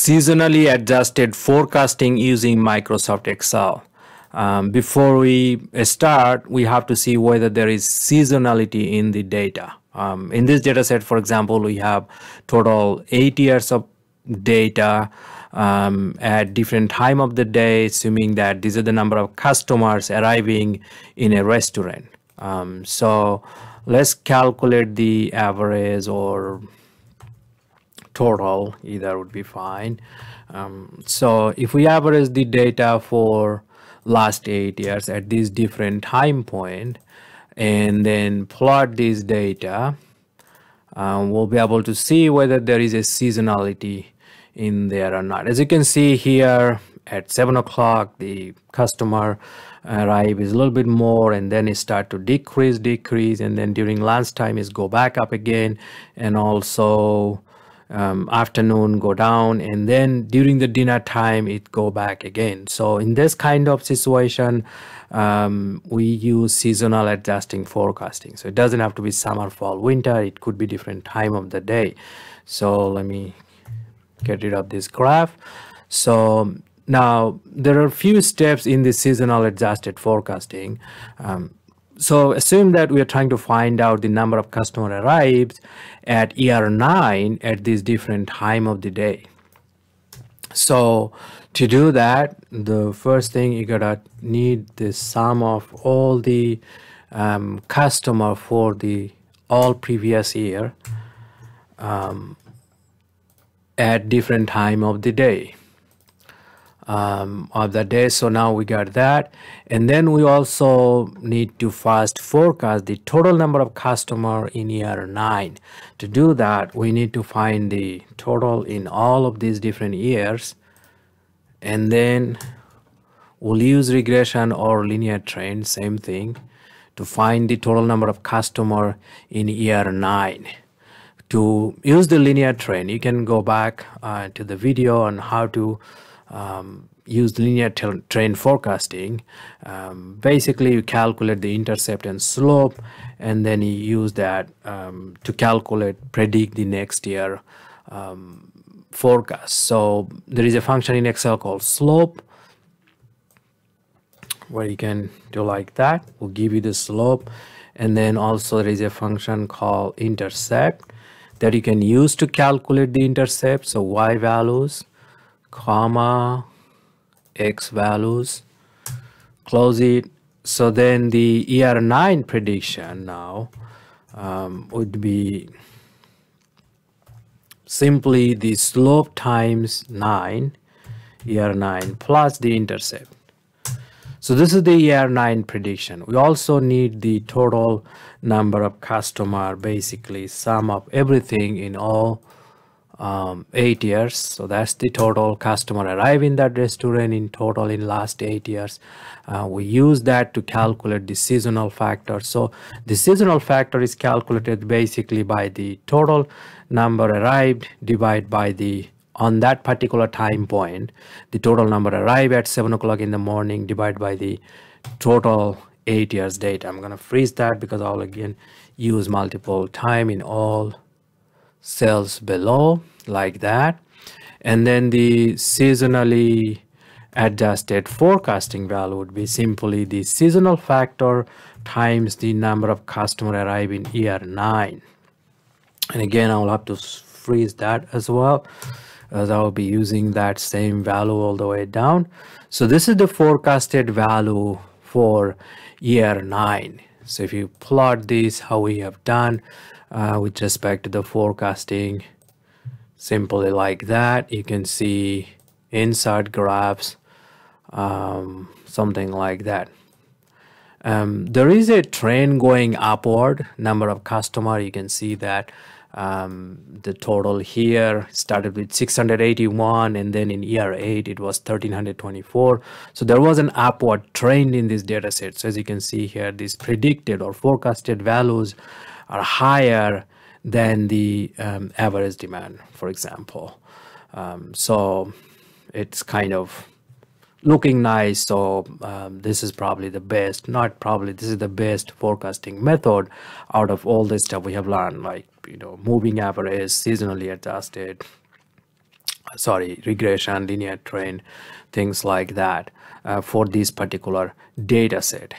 seasonally adjusted forecasting using Microsoft Excel. Um, before we start, we have to see whether there is seasonality in the data. Um, in this data set, for example, we have total eight years of data um, at different time of the day, assuming that these are the number of customers arriving in a restaurant. Um, so let's calculate the average or total, either would be fine. Um, so if we average the data for last eight years at this different time point and then plot this data, um, we'll be able to see whether there is a seasonality in there or not. As you can see here at 7 o'clock, the customer arrive is a little bit more and then it start to decrease, decrease, and then during lunchtime is go back up again and also um, afternoon go down and then during the dinner time it go back again. So in this kind of situation um, we use seasonal adjusting forecasting. So it doesn't have to be summer fall winter. It could be different time of the day. So let me get rid of this graph. So now there are a few steps in the seasonal adjusted forecasting. Um, so assume that we are trying to find out the number of customer arrived at year 9 at this different time of the day. So to do that the first thing you gotta need the sum of all the um, customer for the all previous year um, at different time of the day um, of the day. So now we got that. And then we also need to first forecast the total number of customer in year 9 to do that we need to find the total in all of these different years. And then we'll use regression or linear trend same thing to find the total number of customer in year 9 to use the linear trend you can go back uh, to the video on how to um, use linear trend forecasting. Um, basically, you calculate the intercept and slope, and then you use that um, to calculate, predict the next year um, forecast. So there is a function in Excel called slope, where you can do like that. Will give you the slope, and then also there is a function called intercept that you can use to calculate the intercept. So y values comma x values close it. So then the ER9 prediction now um, would be simply the slope times 9 ER9 plus the intercept. So this is the ER9 prediction. We also need the total number of customer basically sum of everything in all um, eight years. So that's the total customer arrive in that restaurant in total in last eight years. Uh, we use that to calculate the seasonal factor. So the seasonal factor is calculated basically by the total number arrived divided by the on that particular time point the total number arrived at seven o'clock in the morning divided by the total eight years data i'm to freeze that because i'll again use multiple time in all cells below like that. And then the seasonally adjusted forecasting value would be simply the seasonal factor times the number of customer arrive in year 9 and again I'll have to freeze that as well as I'll be using that same value all the way down. So this is the forecasted value for year 9 so if you plot this how we have done uh, with respect to the forecasting simply like that you can see inside graphs um, something like that. Um, there is a trend going upward number of customer you can see that um, the total here started with 681 and then in year 8 it was 1324 so there was an upward trend in this data set so as you can see here these predicted or forecasted values are higher than the um, average demand, for example. Um, so it's kind of looking nice. So um, this is probably the best, not probably, this is the best forecasting method out of all this stuff we have learned, like, you know, moving average, seasonally adjusted, sorry, regression, linear trend, things like that uh, for this particular data set.